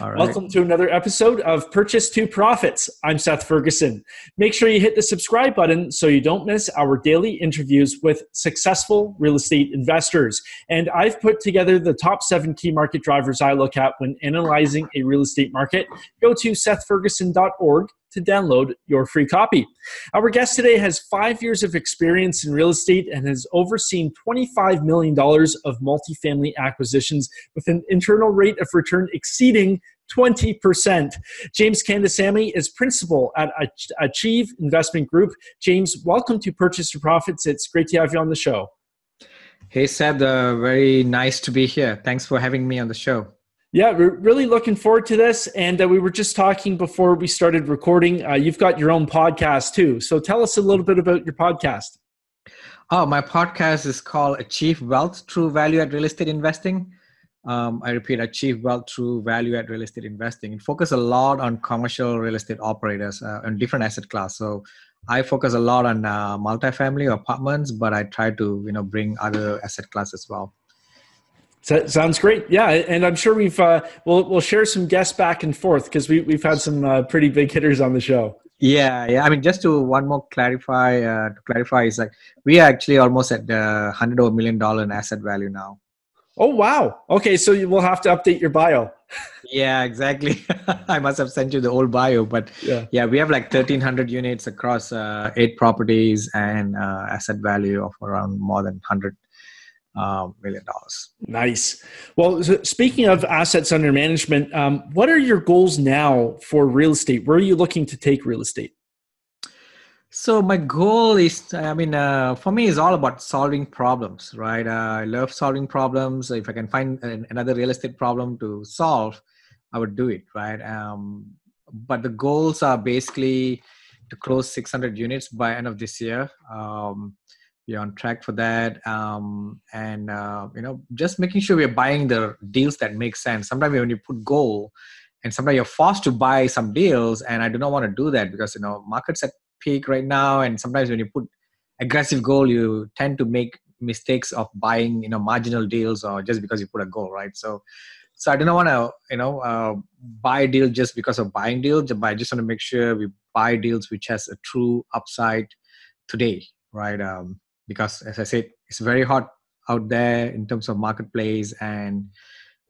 Right. Welcome to another episode of Purchase to Profits. I'm Seth Ferguson. Make sure you hit the subscribe button so you don't miss our daily interviews with successful real estate investors. And I've put together the top seven key market drivers I look at when analyzing a real estate market. Go to sethferguson.org to download your free copy. Our guest today has five years of experience in real estate and has overseen $25 million of multifamily acquisitions with an internal rate of return exceeding 20%. James Kandasamy is principal at Achieve Investment Group. James, welcome to Purchase to Profits. It's great to have you on the show. Hey, Seth, uh, very nice to be here. Thanks for having me on the show. Yeah, we're really looking forward to this. And uh, we were just talking before we started recording. Uh, you've got your own podcast too. So tell us a little bit about your podcast. Oh, my podcast is called Achieve Wealth Through Value Add Real Estate Investing. Um, I repeat, Achieve Wealth Through Value Add Real Estate Investing. It focuses a lot on commercial real estate operators uh, and different asset class. So I focus a lot on uh, multifamily apartments, but I try to you know bring other asset class as well. So, sounds great. Yeah, and I'm sure we've uh, we'll we'll share some guests back and forth because we we've had some uh, pretty big hitters on the show. Yeah, yeah. I mean, just to one more clarify uh, to clarify is like we are actually almost at the hundred or million dollar in asset value now. Oh wow! Okay, so you will have to update your bio. yeah, exactly. I must have sent you the old bio, but yeah, yeah we have like thirteen hundred units across uh, eight properties and uh, asset value of around more than hundred million dollars. Nice. Well, so speaking of assets under management, um, what are your goals now for real estate? Where are you looking to take real estate? So my goal is, I mean, uh, for me, is all about solving problems, right? Uh, I love solving problems. If I can find an, another real estate problem to solve, I would do it, right? Um, but the goals are basically to close 600 units by end of this year. Um, we're on track for that. Um, and uh, you know just making sure we're buying the deals that make sense. Sometimes when you put goal and sometimes you're forced to buy some deals and i do not want to do that because you know markets at peak right now and sometimes when you put aggressive goal you tend to make mistakes of buying you know marginal deals or just because you put a goal right? So so i do not want to you know uh, buy a deal just because of buying deals but i just want to make sure we buy deals which has a true upside today right? Um, because as i said it's very hot out there in terms of marketplace and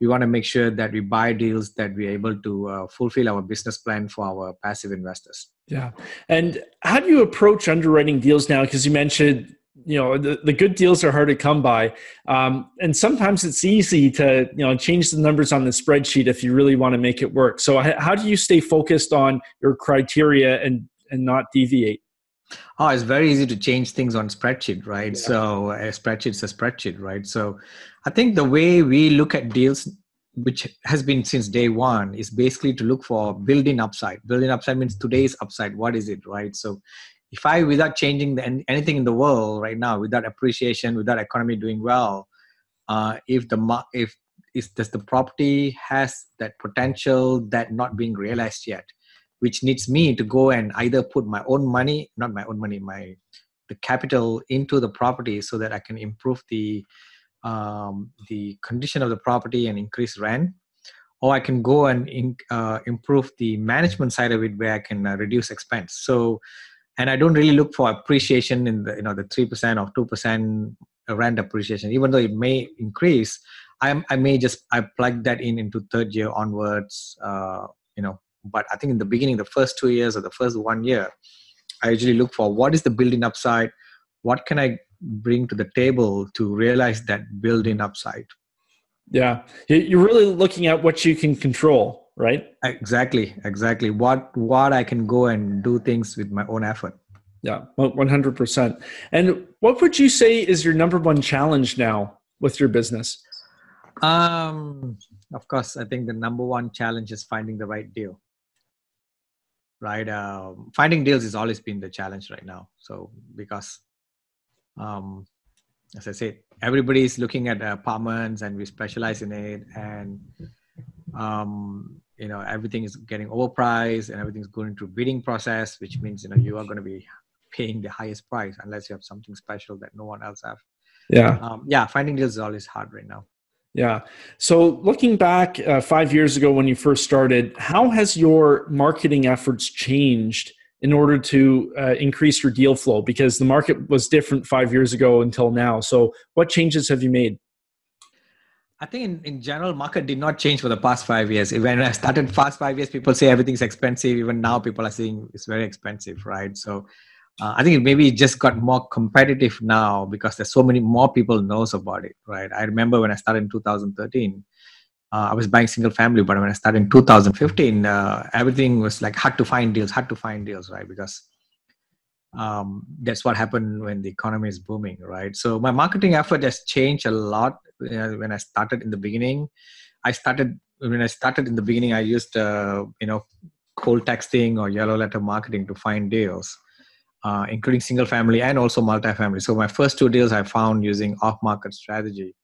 we want to make sure that we buy deals that we're able to uh, fulfill our business plan for our passive investors. Yeah. And how do you approach underwriting deals now? Because you mentioned you know the, the good deals are hard to come by. Um, and sometimes it's easy to you know change the numbers on the spreadsheet if you really want to make it work. So how do you stay focused on your criteria and and not deviate Oh, it's very easy to change things on spreadsheet, right? Yeah. So a spreadsheet's a spreadsheet, right? So I think the way we look at deals, which has been since day one, is basically to look for building upside. Building upside means today's upside. What is it, right? So if I, without changing the, anything in the world right now, without appreciation, without economy doing well, uh, if the if is does the property has that potential that not being realized yet which needs me to go and either put my own money not my own money my the capital into the property so that i can improve the um, the condition of the property and increase rent. Or i can go and in, uh, improve the management side of it where i can uh, reduce expense. So and i don't really look for appreciation in the you know the 3% or 2% rent appreciation. Even though it may increase i i may just i plug that in into third year onwards uh, you know but i think in the beginning the first two years or the first one year i usually look for what is the building upside? What can i bring to the table to realize that building upside? Yeah. You're really looking at what you can control right? Exactly exactly. What what i can go and do things with my own effort. Yeah 100% and what would you say is your number one challenge now with your business? Um of course i think the number one challenge is finding the right deal right? Um, finding deals has always been the challenge right now. So because, um, as I said, everybody is looking at apartments, and we specialize in it, and um, you know everything is getting overpriced, and everything's going through bidding process, which means you know you are going to be paying the highest price unless you have something special that no one else have. Yeah, um, yeah. Finding deals is always hard right now. Yeah. So looking back uh, five years ago when you first started, how has your marketing efforts changed in order to uh, increase your deal flow? Because the market was different five years ago until now. So what changes have you made? I think in, in general, market did not change for the past five years. When I started past five years, people say everything's expensive. Even now, people are saying it's very expensive, right? So uh, I think it maybe it just got more competitive now because there's so many more people knows about it, right? I remember when I started in 2013, uh, I was buying single family, but when I started in 2015, uh, everything was like hard to find deals, hard to find deals, right? Because um, that's what happened when the economy is booming, right? So my marketing effort has changed a lot when I started in the beginning. I started when I started in the beginning. I used uh, you know cold texting or yellow letter marketing to find deals, uh, including single family and also multifamily. So my first two deals I found using off market strategy,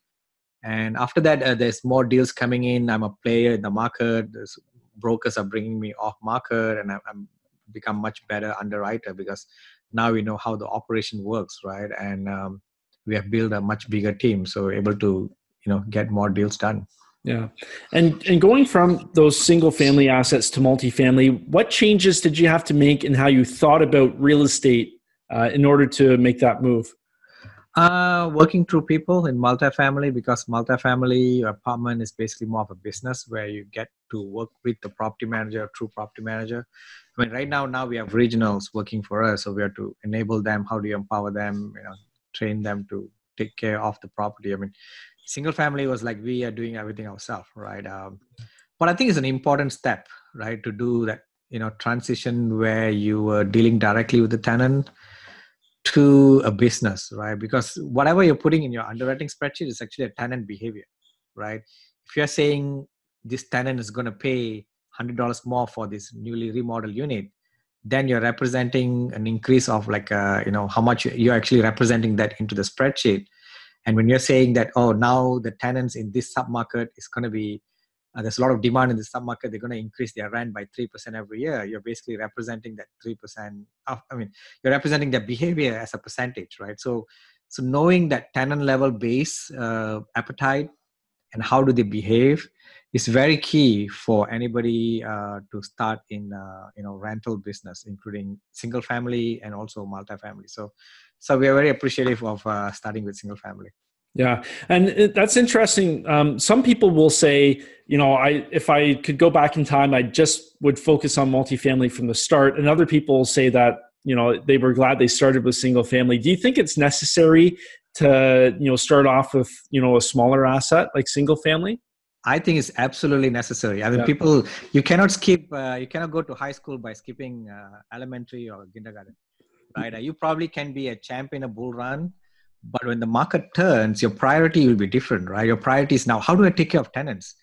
and after that uh, there's more deals coming in. I'm a player in the market. There's, brokers are bringing me off market, and I'm, I'm become much better underwriter because now we know how the operation works, right? And um, we have built a much bigger team so able to you know get more deals done yeah and and going from those single family assets to multifamily what changes did you have to make in how you thought about real estate uh, in order to make that move uh, working through people in multifamily because multifamily apartment is basically more of a business where you get to work with the property manager, true property manager. I mean, right now, now we have regionals working for us, so we have to enable them. How do you empower them? You know, train them to take care of the property. I mean, single family was like we are doing everything ourselves, right? Um, but I think it's an important step, right, to do that. You know, transition where you are dealing directly with the tenant to a business, right? Because whatever you're putting in your underwriting spreadsheet is actually a tenant behavior, right? If you're saying this tenant is going to pay $100 more for this newly remodeled unit, then you're representing an increase of like uh, you know how much you're actually representing that into the spreadsheet and when you're saying that oh now the tenants in this submarket is going to be uh, there's a lot of demand in the submarket they're going to increase their rent by 3% every year you're basically representing that 3% of, i mean you're representing their behavior as a percentage right? So so knowing that tenant level base uh, appetite and how do they behave is very key for anybody uh, to start in uh, you know rental business including single family and also multifamily. So so we are very appreciative of uh, starting with single family. Yeah. And that's interesting. Um, some people will say you know i if i could go back in time i just would focus on multifamily from the start. And other people say that you know they were glad they started with single family. Do you think it's necessary to you know start off with you know a smaller asset like single family I think it's absolutely necessary. I mean, yeah. people, you cannot skip, uh, you cannot go to high school by skipping uh, elementary or kindergarten, right? Uh, you probably can be a champ in a bull run, but when the market turns, your priority will be different, right? Your priority is now, how do I take care of tenants,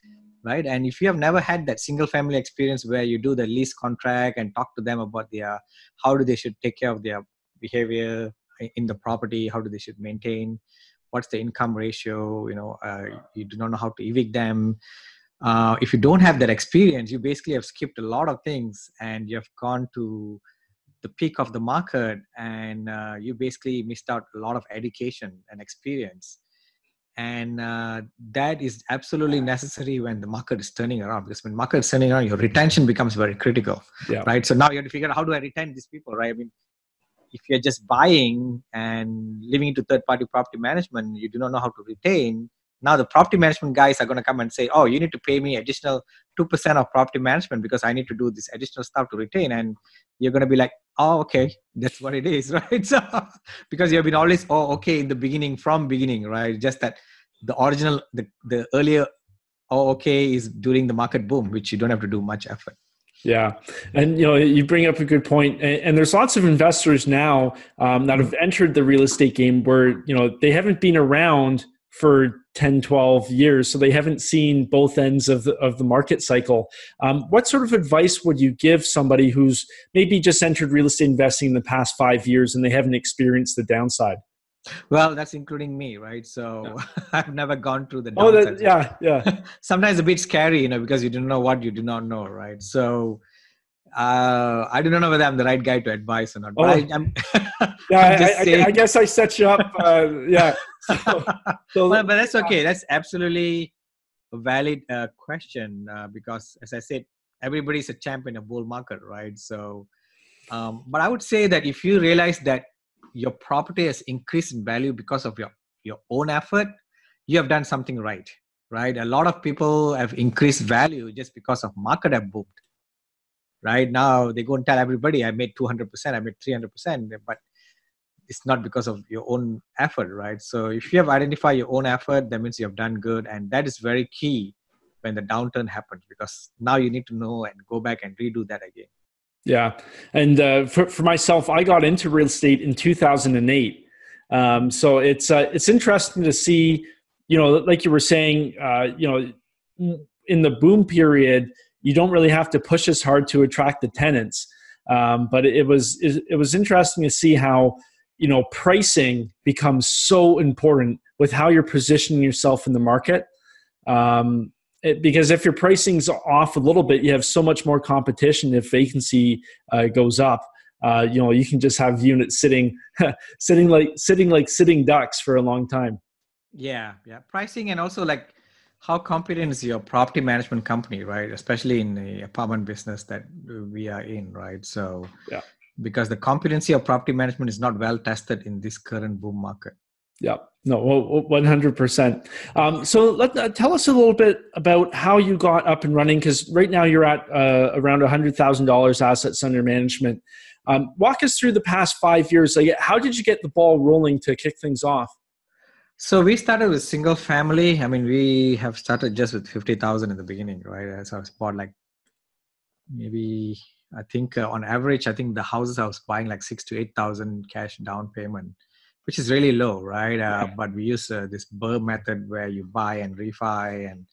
right? And if you have never had that single family experience where you do the lease contract and talk to them about their, how do they should take care of their behavior in the property, how do they should maintain, what's the income ratio you know uh, you do not know how to evict them. Uh, if you don't have that experience you basically have skipped a lot of things and you have gone to the peak of the market and uh, you basically missed out a lot of education and experience. And uh, that is absolutely necessary when the market is turning around because when market is turning around your retention becomes very critical yeah. right? So now you have to figure out how do i retain these people right? I mean if you're just buying and living into third party property management you do not know how to retain now the property management guys are going to come and say oh you need to pay me additional 2% of property management because i need to do this additional stuff to retain and you're going to be like oh okay that's what it is right? So because you've been always oh okay in the beginning from beginning right? Just that the original the, the earlier oh okay is during the market boom which you don't have to do much effort yeah, and you know you bring up a good point, and, and there's lots of investors now um, that have entered the real estate game where you know they haven't been around for 10 12 years so they haven't seen both ends of the, of the market cycle. Um, what sort of advice would you give somebody who's maybe just entered real estate investing in the past five years and they haven't experienced the downside well that's including me right so yeah. i've never gone through the oh that, yeah yeah sometimes a bit scary you know because you don't know what you do not know right so uh, I do not know whether I'm the right guy to advise or not. But oh. I, yeah, I, I, I, guess I set you up. Uh, yeah. So, so, but, but that's okay. That's absolutely a valid uh, question uh, because, as I said, everybody's a champ in a bull market, right? So, um, but I would say that if you realize that your property has increased in value because of your your own effort, you have done something right, right? A lot of people have increased value just because of market have boomed. Right now, they go and tell everybody, "I made 200 percent, I made 300 percent," but it's not because of your own effort, right? So if you have identified your own effort, that means you have done good, and that is very key when the downturn happens because now you need to know and go back and redo that again. Yeah, and uh, for for myself, I got into real estate in 2008. Um, so it's uh, it's interesting to see, you know, like you were saying, uh, you know, in the boom period, you don't really have to push as hard to attract the tenants. Um, but it was it was interesting to see how you know pricing becomes so important with how you're positioning yourself in the market um, it, because if your pricing's off a little bit you have so much more competition if vacancy uh, goes up. Uh, you know you can just have units sitting sitting like sitting like sitting ducks for a long time. Yeah yeah. Pricing and also like how competent is your property management company right? Especially in the apartment business that we are in right? So yeah. because the competency of property management is not well tested in this current boom market. Yeah, no, one hundred percent. Um, so let uh, tell us a little bit about how you got up and running because right now you're at uh, around hundred thousand dollars assets under management. Um, walk us through the past five years. Like, how did you get the ball rolling to kick things off? So we started with single family. I mean, we have started just with fifty thousand in the beginning, right? So I bought like maybe I think uh, on average, I think the houses I was buying like six to eight thousand cash down payment, which is really low, right? Uh, But we use uh, this BRRRR method where you buy and refi, and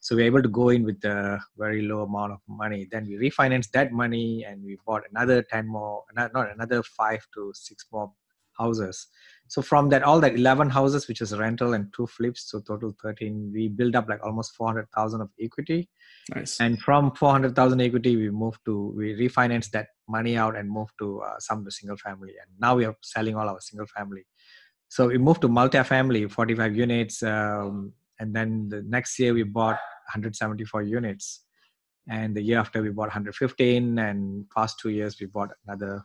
so we're able to go in with a very low amount of money. Then we refinance that money, and we bought another ten more, not not another five to six more houses. So from that, all that 11 houses, which is rental and two flips, so total 13, we build up like almost 400,000 of equity. Nice. And from 400,000 equity, we moved to, we refinance that money out and moved to uh, some to single family. And now we are selling all our single family. So we moved to multi-family, 45 units. Um, and then the next year we bought 174 units. And the year after we bought 115. And past two years we bought another,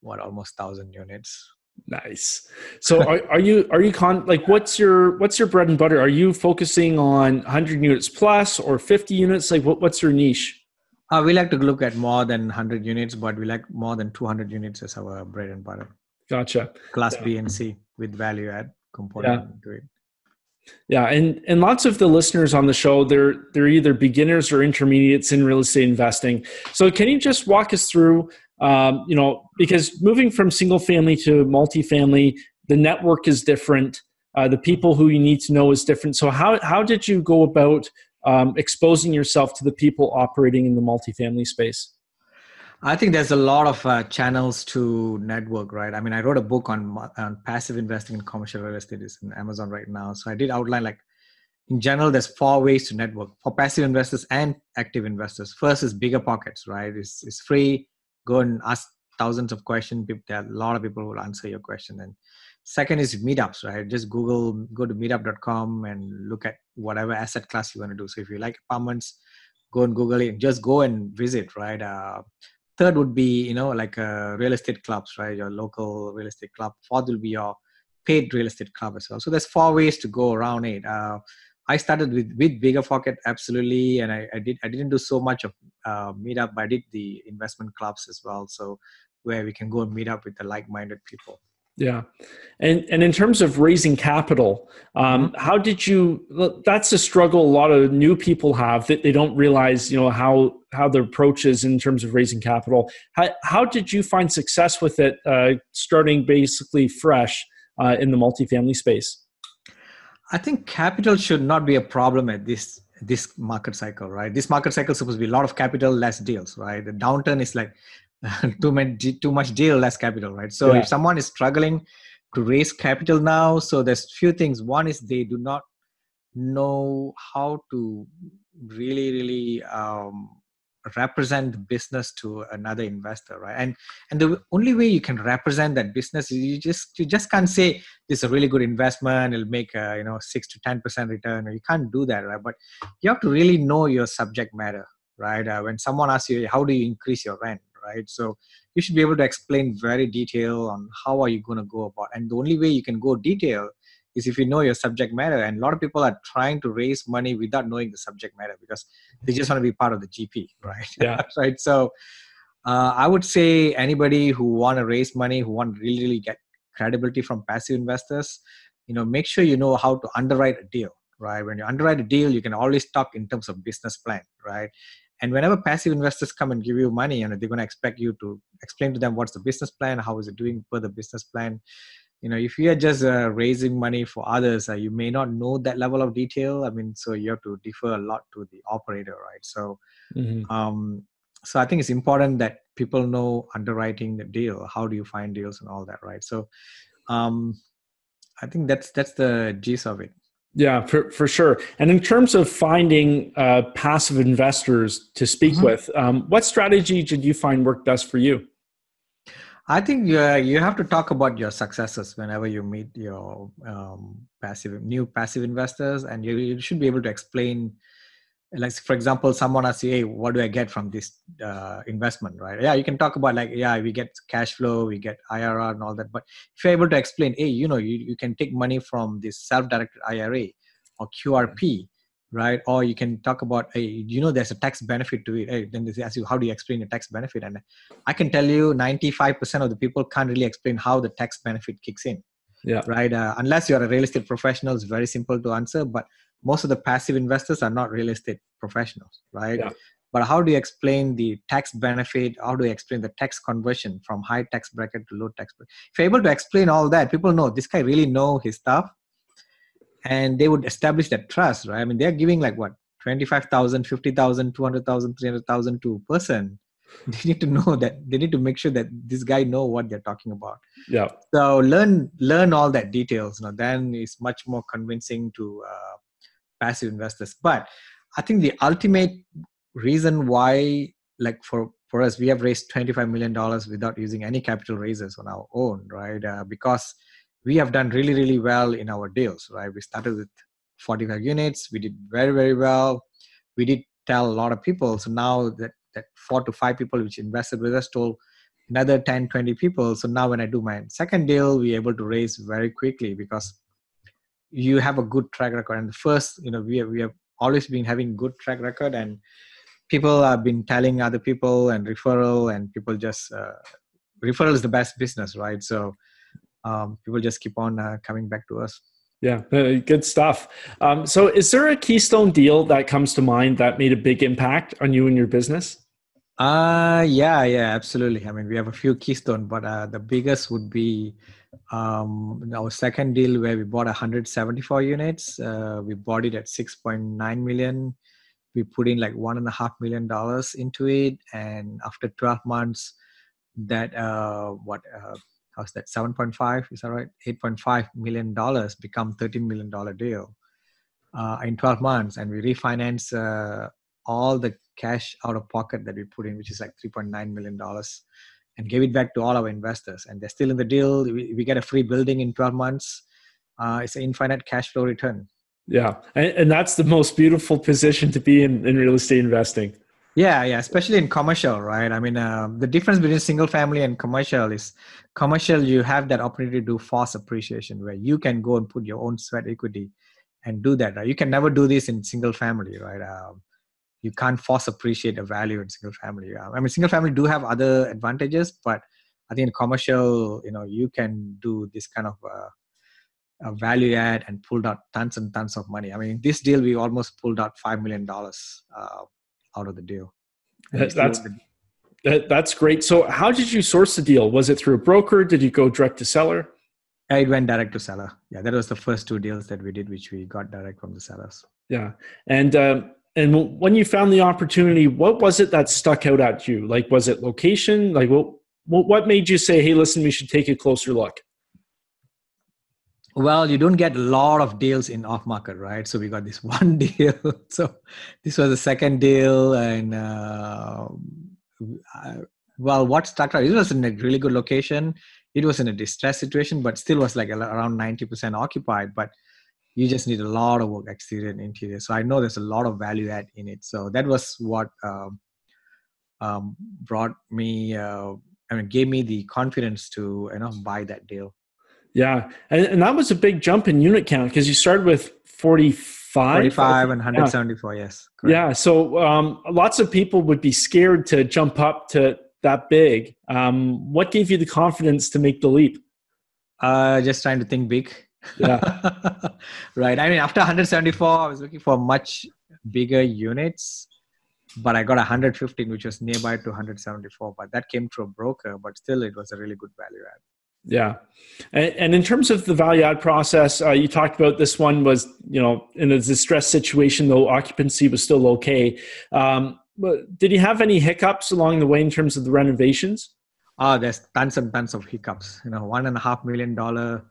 what, almost 1,000 units. Nice. So are, are you are you con like what's your what's your bread and butter? Are you focusing on 100 units plus or 50 units? Like what, what's your niche? Uh, we like to look at more than 100 units, but we like more than 200 units as our bread and butter. Gotcha. Class yeah. B and C with value add component yeah. to it. Yeah, and and lots of the listeners on the show they're they're either beginners or intermediates in real estate investing. So can you just walk us through um, you know, because moving from single family to multifamily, the network is different. Uh, the people who you need to know is different. So how how did you go about um, exposing yourself to the people operating in the multifamily space? I think there's a lot of uh, channels to network, right? I mean, I wrote a book on, on passive investing in commercial real estate. It's in Amazon right now. So I did outline like, in general, there's four ways to network for passive investors and active investors. First is BiggerPockets, right? It's, it's free go and ask thousands of questions there are a lot of people who will answer your question. And second is meetups right? Just google go to meetup.com and look at whatever asset class you want to do. So if you like apartments go and google it. Just go and visit right? Uh, third would be you know like uh, real estate clubs right? Your local real estate club. Fourth will be your paid real estate club as well. So there's four ways to go around it. Uh, I started with with bigger pocket absolutely, and I, I did I didn't do so much of uh, meetup, but I did the investment clubs as well. So where we can go and meet up with the like-minded people. Yeah, and and in terms of raising capital, um, mm-hmm. how did you? That's a struggle a lot of new people have that they don't realize, you know, how how their approach is in terms of raising capital. How how did you find success with it, uh, starting basically fresh uh, in the multifamily space? I think capital should not be a problem at this this market cycle, right? This market cycle is supposed to be a lot of capital, less deals, right? The downturn is like too much too much deal, less capital, right? So yeah. if someone is struggling to raise capital now, so there's few things. One is they do not know how to really, really um, represent the business to another investor right and and the only way you can represent that business is you just you just can't say this is a really good investment it'll make a you know 6 to 10 percent return you can't do that right but you have to really know your subject matter right uh, when someone asks you how do you increase your rent right? So you should be able to explain very detail on how are you going to go about and the only way you can go detail is if you know your subject matter and a lot of people are trying to raise money without knowing the subject matter because they just want to be part of the gp right? Yeah. Right so uh, i would say anybody who want to raise money who want to really, really get credibility from passive investors you know make sure you know how to underwrite a deal right? When you underwrite a deal you can always talk in terms of business plan right and whenever passive investors come and give you money and they're going to expect you to explain to them what's the business plan how is it doing per the business plan. You know if you are just uh, raising money for others uh, you may not know that level of detail. I mean so you have to defer a lot to the operator right? So mm-hmm. um so i think it's important that people know underwriting the deal how do you find deals and all that right? So um i think that's that's the gist of it yeah, for, for sure. And in terms of finding uh, passive investors to speak mm-hmm. with, um, what strategy did you find worked best for you? I think you, uh, you have to talk about your successes whenever you meet your um, passive new passive investors, and you, you, should be able to explain. Like for example, someone asks you, "Hey, what do I get from this uh, investment?" Right? Yeah, you can talk about like, yeah, we get cash flow, we get IRR, and all that. But if you're able to explain, hey, you know, you, you can take money from this self-directed IRA or QRP, right? Or you can talk about, hey, you know, there's a tax benefit to it. Hey, then they ask you, how do you explain the tax benefit? And I can tell you, 95% of the people can't really explain how the tax benefit kicks in. Yeah. Right. Uh, unless you're a real estate professional, it's very simple to answer. But most of the passive investors are not real estate professionals, right? Yeah. But how do you explain the tax benefit? How do you explain the tax conversion from high tax bracket to low tax bracket? If you're able to explain all that, people know this guy really know his stuff and they would establish that trust right i mean they're giving like what 25000 50000 200000 300000 to a person they need to know that they need to make sure that this guy know what they're talking about yeah so learn learn all that details you know then it's much more convincing to uh, passive investors. But i think the ultimate reason why like for for us we have raised 25 million dollars without using any capital raises on our own right? Uh, because we have done really really well in our deals right? We started with 45 units. We did very very well. We did tell a lot of people. So now that that four to five people which invested with us told another 10 20 people. So now when i do my second deal we're able to raise very quickly because you have a good track record and the first you know we have, we have always been having good track record and people have been telling other people and referral and people just uh, referral is the best business right so um, people just keep on uh, coming back to us. Yeah, good stuff. Um, so, is there a keystone deal that comes to mind that made a big impact on you and your business? Uh, yeah, yeah, absolutely. I mean, we have a few keystone, but uh, the biggest would be um, our second deal where we bought 174 units. Uh, we bought it at 6.9 million. We put in like one and a half million dollars into it, and after 12 months, that uh, what uh, how's that 7.5 is that right 8.5 million dollars become 13 million dollar deal uh, in 12 months and we refinance uh, all the cash out of pocket that we put in which is like 3.9 million dollars and gave it back to all our investors and they're still in the deal we, we get a free building in 12 months uh, it's an infinite cash flow return yeah and, and that's the most beautiful position to be in in real estate investing yeah, yeah, especially in commercial, right? I mean, uh, the difference between single family and commercial is commercial, you have that opportunity to do force appreciation where you can go and put your own sweat equity and do that. Right? You can never do this in single family, right? Um, you can't force appreciate a value in single family. I mean, single family do have other advantages, but I think in commercial, you know, you can do this kind of uh, value add and pulled out tons and tons of money. I mean, this deal we almost pulled out five million dollars uh, out of the deal. That's that, that's great. So, how did you source the deal? Was it through a broker? Did you go direct to seller? It went direct to seller. Yeah, that was the first two deals that we did, which we got direct from the sellers. Yeah, and um, and when you found the opportunity, what was it that stuck out at you? Like, was it location? Like, what what made you say, "Hey, listen, we should take a closer look"? well you don't get a lot of deals in off market right so we got this one deal so this was the second deal and uh, well what started it was in a really good location it was in a distressed situation but still was like around 90% occupied but you just need a lot of work exterior and interior so i know there's a lot of value add in it so that was what um, um, brought me uh, i mean gave me the confidence to you know buy that deal yeah, and, and that was a big jump in unit count because you started with 45. 45 and 174, yeah. yes. Correct. Yeah, so um, lots of people would be scared to jump up to that big. Um, what gave you the confidence to make the leap? Uh, just trying to think big. Yeah. right. I mean, after 174, I was looking for much bigger units, but I got 115, which was nearby to 174. But that came through a broker, but still, it was a really good value add. Yeah, and, and, in terms of the value add process, uh, you talked about this one was you know in a distressed situation though occupancy was still okay. Um, but did you have any hiccups along the way in terms of the renovations? Oh, there's tons and tons of hiccups. You know, one and a half million dollar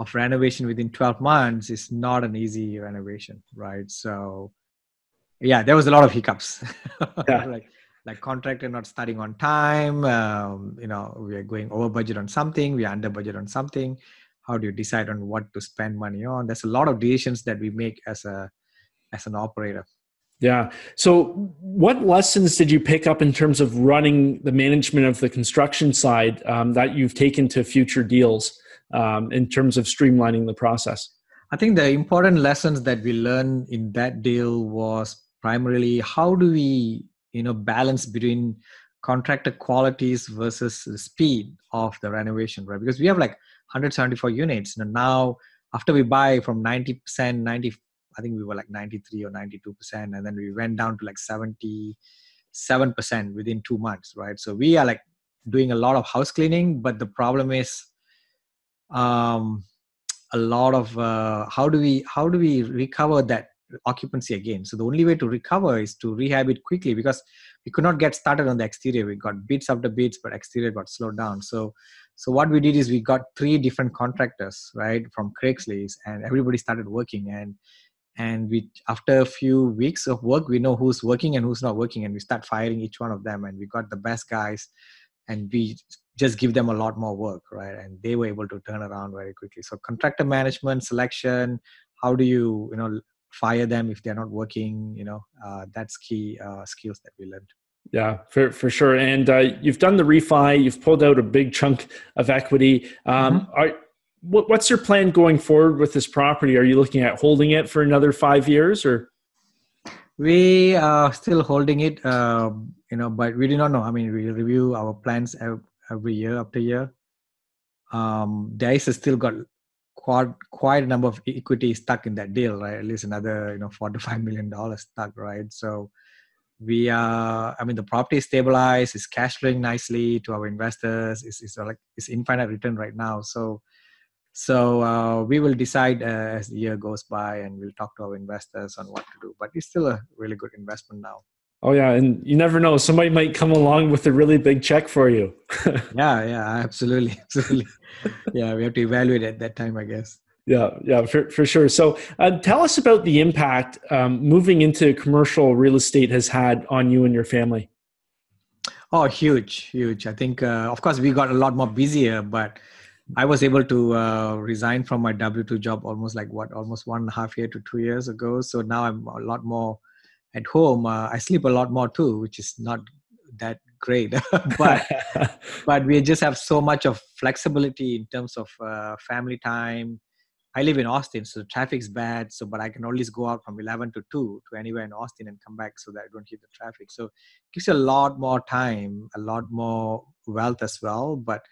of renovation within 12 months is not an easy renovation, right? So, yeah, there was a lot of hiccups. Yeah. like like contractor not starting on time um, you know we are going over budget on something we are under budget on something how do you decide on what to spend money on there's a lot of decisions that we make as a as an operator yeah so what lessons did you pick up in terms of running the management of the construction side um, that you've taken to future deals um, in terms of streamlining the process. I think the important lessons that we learned in that deal was primarily how do we you know balance between contractor qualities versus the speed of the renovation right? Because we have like 174 units. And now after we buy from 90% 90 i think we were like 93 or 92% and then we went down to like 77% within two months right? So we are like doing a lot of house cleaning but the problem is um a lot of uh, how do we how do we recover that occupancy again. So the only way to recover is to rehab it quickly because we could not get started on the exterior. We got bits after bits, but exterior got slowed down. So so what we did is we got three different contractors, right, from Craigslist, and everybody started working. And and we after a few weeks of work, we know who's working and who's not working, and we start firing each one of them. And we got the best guys, and we just give them a lot more work, right? And they were able to turn around very quickly. So contractor management, selection, how do you you know fire them if they're not working you know uh, that's key uh, skills that we learned yeah for, for sure and uh, you've done the refi you've pulled out a big chunk of equity um, mm-hmm. are, what, what's your plan going forward with this property are you looking at holding it for another five years or we are still holding it uh, you know but we do not know i mean we review our plans every year after year um, the ice has still got quite quite a number of equity stuck in that deal, right? At least another you know four to five million dollars stuck, right? So we are i mean the property is stabilized is cash flowing nicely to our investors it's, it's like it's infinite return right now so so uh, we will decide uh, as the year goes by and we'll talk to our investors on what to do but it's still a really good investment now Oh yeah, and you never know. Somebody might come along with a really big check for you. yeah, yeah, absolutely, absolutely. yeah, we have to evaluate at that time, I guess. Yeah, yeah, for, for sure. So, uh, tell us about the impact um, moving into commercial real estate has had on you and your family. Oh, huge, huge. I think, uh, of course, we got a lot more busier, but I was able to uh, resign from my W two job almost like what, almost one and a half year to two years ago. So now I'm a lot more at home uh, i sleep a lot more too which is not that great but but we just have so much of flexibility in terms of uh, family time i live in austin so traffic's bad so but i can always go out from 11 to 2 to anywhere in austin and come back so that i don't hit the traffic so it gives you a lot more time a lot more wealth as well but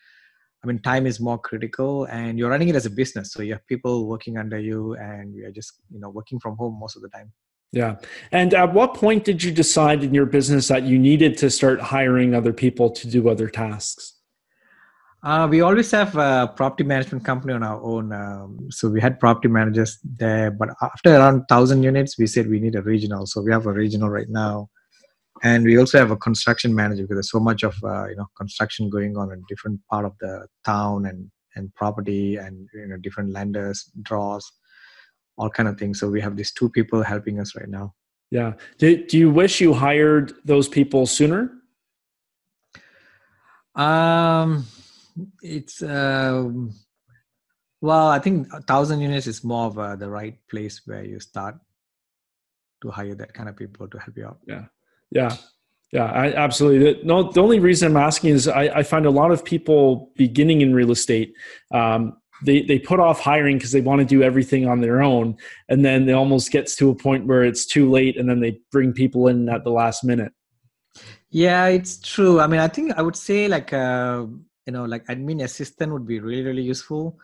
I mean, time is more critical, and you're running it as a business. So you have people working under you, and we are just, you know, working from home most of the time. Yeah. And at what point did you decide in your business that you needed to start hiring other people to do other tasks? Uh, we always have a property management company on our own. Um, so we had property managers there, but after around 1,000 units, we said we need a regional. So we have a regional right now. And we also have a construction manager because there's so much of uh, you know construction going on in different part of the town and and property and you know different lenders draws all kind of things. So we have these two people helping us right now. Yeah. Do, do you wish you hired those people sooner? Um it's um well i think a thousand units is more of uh, the right place where you start to hire that kind of people to help you out. Yeah. Yeah. Yeah, I, absolutely. No, the only reason I'm asking is I, I find a lot of people beginning in real estate, um, they, they put off hiring because they want to do everything on their own. And then it almost gets to a point where it's too late and then they bring people in at the last minute. Yeah, it's true. I mean, I think I would say like, uh, you know, like admin assistant would be really, really useful.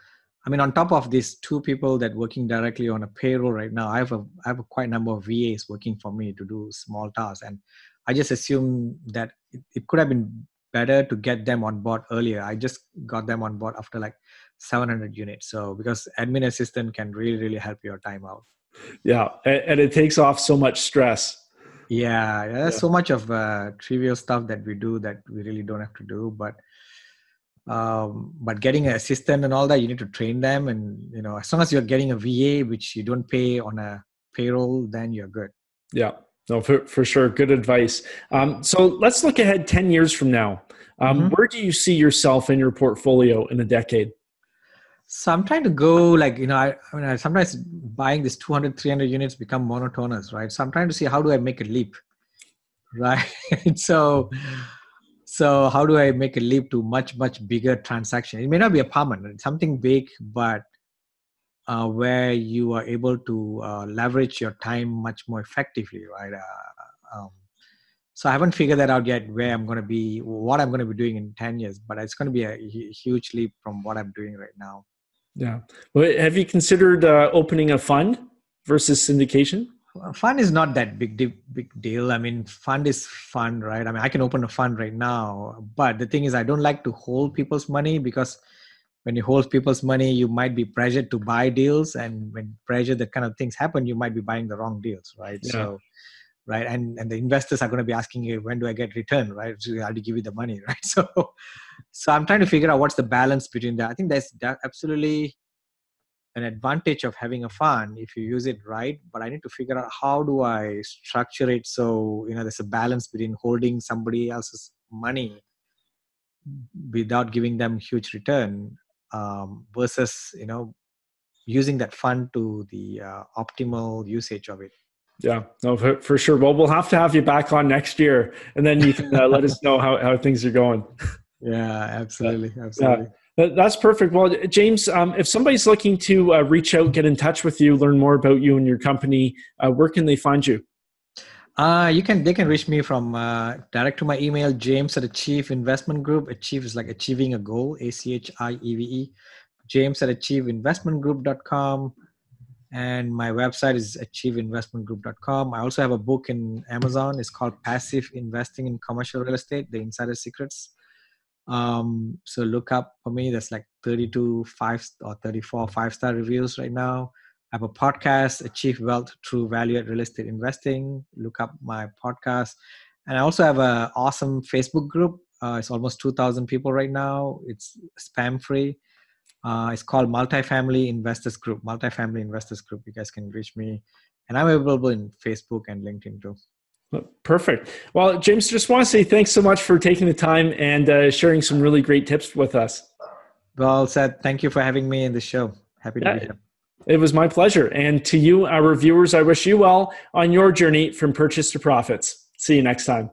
I mean, on top of these two people that working directly on a payroll right now, I have a I have a quite number of VAs working for me to do small tasks, and I just assume that it, it could have been better to get them on board earlier. I just got them on board after like 700 units. So because admin assistant can really really help your time out. Yeah, and, it takes off so much stress. Yeah, there's yeah. so much of uh, trivial stuff that we do that we really don't have to do, but um, but getting an assistant and all that you need to train them and you know as long as you're getting a va which you don't pay on a payroll then you're good yeah no, for, for sure. Good advice. Um, so let's look ahead 10 years from now. Um, mm-hmm. Where do you see yourself in your portfolio in a decade? So I'm trying to go like, you know, I, I mean, I sometimes buying this 200, 300 units become monotonous, right? So I'm trying to see how do I make a leap, right? so, so how do I make a leap to much, much bigger transaction? It may not be apartment, it's something big, but uh, where you are able to uh, leverage your time much more effectively, right? Uh, um, so I haven't figured that out yet where I'm going to be, what I'm going to be doing in 10 years, but it's going to be a huge leap from what I'm doing right now. Yeah. Well, have you considered uh, opening a fund versus syndication? fund is not that big big deal i mean fund is fund right i mean i can open a fund right now but the thing is i don't like to hold people's money because when you hold people's money you might be pressured to buy deals and when pressure that kind of things happen you might be buying the wrong deals right yeah. so right? And and the investors are going to be asking you when do i get return? right? So how to give you the money right? So so i'm trying to figure out what's the balance between that. I think there's absolutely an advantage of having a fund if you use it right but i need to figure out how do i structure it so you know there's a balance between holding somebody else's money without giving them huge return um, versus you know using that fund to the uh, optimal usage of it yeah no for, for, sure well we'll have to have you back on next year and then you can uh, let us know how, how things are going yeah absolutely absolutely yeah. That's perfect. Well, James, um, if somebody's looking to uh, reach out, get in touch with you, learn more about you and your company, uh, where can they find you? Uh, you can they can reach me from uh, direct to my email James at Achieve Investment Group. Achieve is like achieving a goal. A C H I E V E. James at achieveinvestmentgroup.com. And my website is achieveinvestmentgroup.com. I also have a book in Amazon. It's called Passive Investing in Commercial Real Estate: The Insider Secrets. Um, so look up for me. There's like 32 five or 34 five star reviews right now I have a podcast, Achieve Wealth Through Value Add Real Estate Investing. Look up my podcast. And I also have an awesome Facebook group. Uh, it's almost 2,000 people right now. It's spam free. Uh, it's called Multifamily Investors Group. Multifamily Investors Group. You guys can reach me. And I'm available in Facebook and LinkedIn too. Perfect. Well, James, just want to say thanks so much for taking the time and uh, sharing some really great tips with us. Well said. Thank you for having me in the show. Happy to yeah. be here. It was my pleasure. And to you, our viewers, I wish you well on your journey from purchase to profits. See you next time.